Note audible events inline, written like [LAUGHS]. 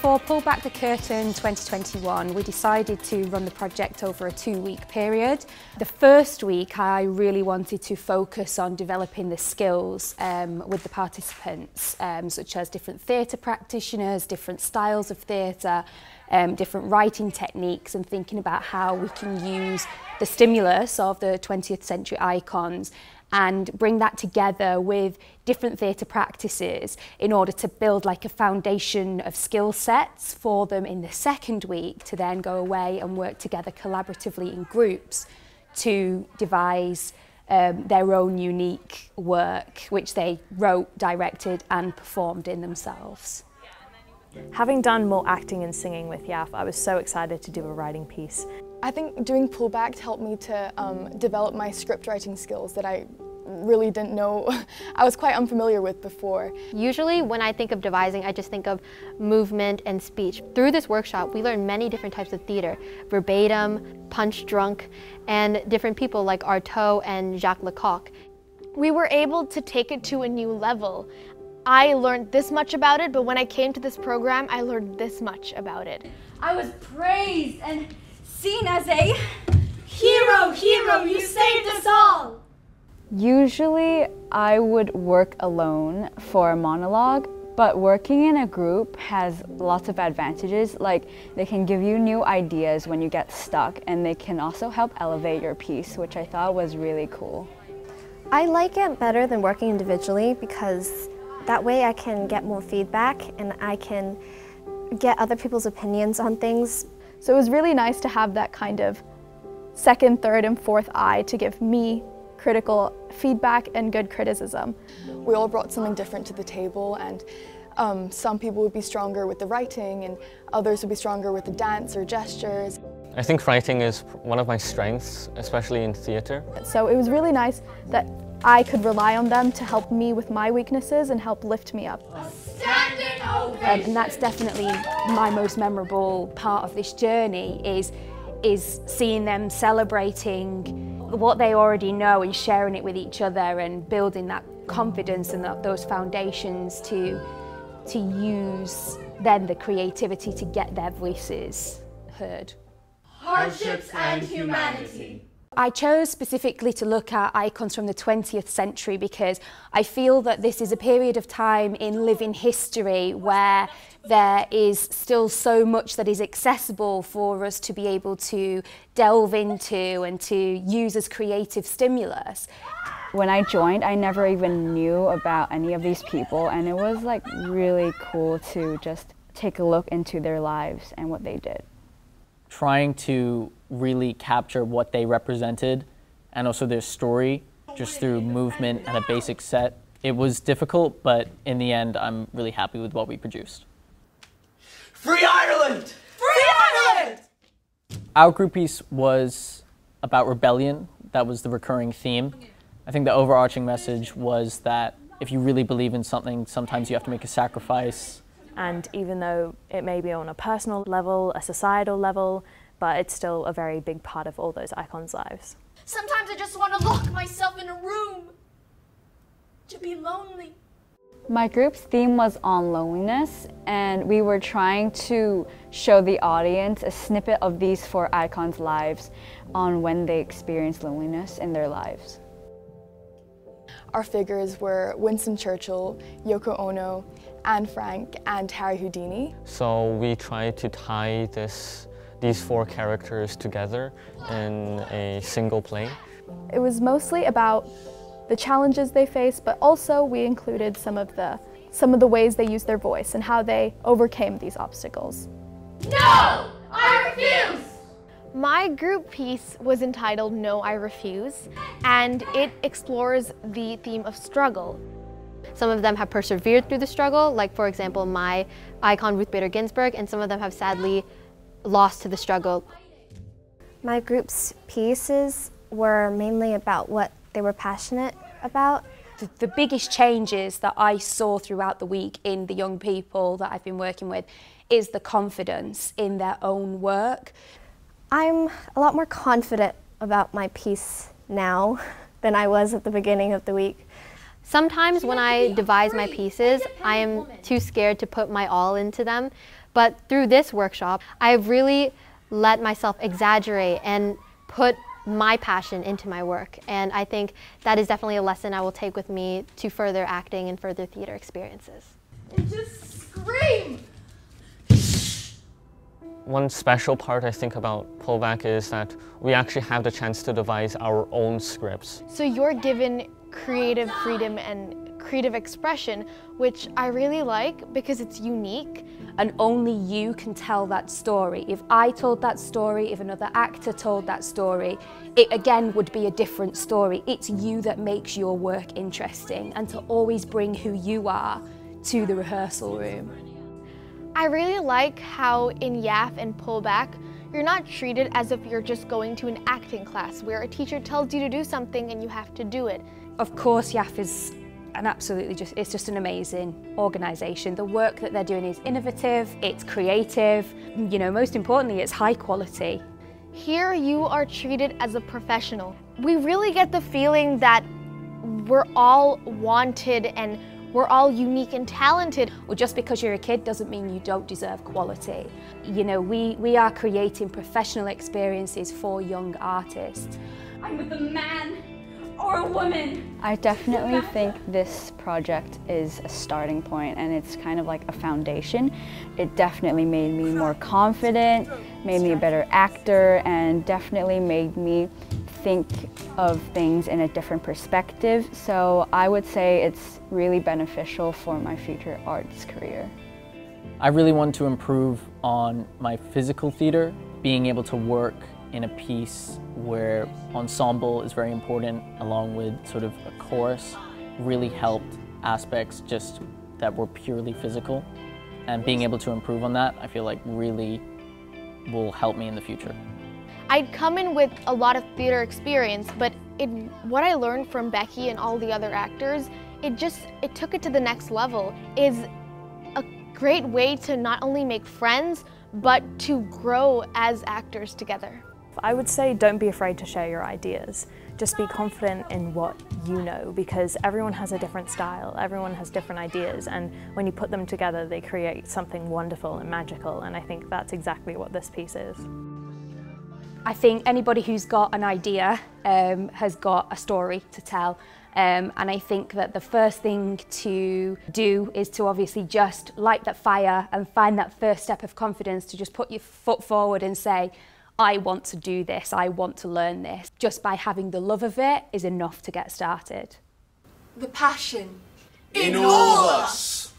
for Pull Back the Curtain 2021, we decided to run the project over a two-week period. The first week, I really wanted to focus on developing the skills um, with the participants, um, such as different theatre practitioners, different styles of theatre, um, different writing techniques, and thinking about how we can use the stimulus of the 20th century icons and bring that together with different theatre practices in order to build like a foundation of skill sets for them in the second week to then go away and work together collaboratively in groups to devise um, their own unique work which they wrote, directed and performed in themselves. Having done more acting and singing with YAF, I was so excited to do a writing piece. I think doing pullback helped me to um, develop my script writing skills that I really didn't know, [LAUGHS] I was quite unfamiliar with before. Usually when I think of devising, I just think of movement and speech. Through this workshop, we learned many different types of theater, verbatim, Punchdrunk, and different people like Artaud and Jacques Lecoq. We were able to take it to a new level. I learned this much about it, but when I came to this program, I learned this much about it. I was praised and seen as a hero, hero, you saved us all. Usually I would work alone for a monologue, but working in a group has lots of advantages. Like they can give you new ideas when you get stuck and they can also help elevate your piece, which I thought was really cool. I like it better than working individually because that way I can get more feedback and I can get other people's opinions on things so it was really nice to have that kind of second, third, and fourth eye to give me critical feedback and good criticism. We all brought something different to the table and um, some people would be stronger with the writing and others would be stronger with the dance or gestures. I think writing is one of my strengths, especially in theatre. So it was really nice that I could rely on them to help me with my weaknesses and help lift me up. Um, and that's definitely my most memorable part of this journey is, is seeing them celebrating what they already know and sharing it with each other and building that confidence and that, those foundations to, to use then the creativity to get their voices heard. Hardships and humanity. I chose specifically to look at icons from the 20th century because I feel that this is a period of time in living history where there is still so much that is accessible for us to be able to delve into and to use as creative stimulus. When I joined, I never even knew about any of these people and it was like really cool to just take a look into their lives and what they did. Trying to really capture what they represented and also their story just through movement and a basic set. It was difficult, but in the end, I'm really happy with what we produced. Free Ireland! Free Ireland! Our group piece was about rebellion. That was the recurring theme. I think the overarching message was that if you really believe in something, sometimes you have to make a sacrifice. And even though it may be on a personal level, a societal level, but it's still a very big part of all those icons' lives. Sometimes I just want to lock myself in a room to be lonely. My group's theme was on loneliness, and we were trying to show the audience a snippet of these four icons' lives on when they experience loneliness in their lives. Our figures were Winston Churchill, Yoko Ono, Anne Frank, and Harry Houdini. So we tried to tie this these four characters together in a single play. It was mostly about the challenges they face, but also we included some of the some of the ways they use their voice and how they overcame these obstacles. No! I refuse! My group piece was entitled No, I Refuse, and it explores the theme of struggle. Some of them have persevered through the struggle, like for example my icon Ruth Bader Ginsburg, and some of them have sadly lost to the struggle. My group's pieces were mainly about what they were passionate about. The, the biggest changes that I saw throughout the week in the young people that I've been working with is the confidence in their own work. I'm a lot more confident about my piece now [LAUGHS] than I was at the beginning of the week. Sometimes when I devise my pieces, I am too scared to put my all into them, But through this workshop, I've really let myself exaggerate and put my passion into my work. And I think that is definitely a lesson I will take with me to further acting and further theater experiences. And just scream! One special part I think about Pullback is that we actually have the chance to devise our own scripts. So you're given creative freedom and creative expression, which I really like because it's unique. And only you can tell that story. If I told that story, if another actor told that story, it again would be a different story. It's you that makes your work interesting and to always bring who you are to the rehearsal room. I really like how in YAF and Pullback, you're not treated as if you're just going to an acting class where a teacher tells you to do something and you have to do it. Of course, YAF is an absolutely just, it's just an amazing organisation. The work that they're doing is innovative, it's creative, you know, most importantly, it's high quality. Here you are treated as a professional. We really get the feeling that we're all wanted and we're all unique and talented. Well, just because you're a kid doesn't mean you don't deserve quality. You know, we, we are creating professional experiences for young artists. I'm with a man or a woman. I definitely think this project is a starting point and it's kind of like a foundation. It definitely made me more confident, made me a better actor, and definitely made me think of things in a different perspective. So I would say it's really beneficial for my future arts career. I really want to improve on my physical theater, being able to work in a piece where ensemble is very important along with sort of a chorus really helped aspects just that were purely physical and being able to improve on that I feel like really will help me in the future. I'd come in with a lot of theater experience, but it, what I learned from Becky and all the other actors, it just, it took it to the next level, is a great way to not only make friends, but to grow as actors together. I would say don't be afraid to share your ideas. Just be confident in what you know because everyone has a different style, everyone has different ideas and when you put them together they create something wonderful and magical and I think that's exactly what this piece is. I think anybody who's got an idea um, has got a story to tell. Um, and I think that the first thing to do is to obviously just light that fire and find that first step of confidence to just put your foot forward and say, I want to do this, I want to learn this. Just by having the love of it is enough to get started. The passion in, in all of us.